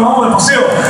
nos vamos de paseo.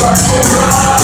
Vai quebrar,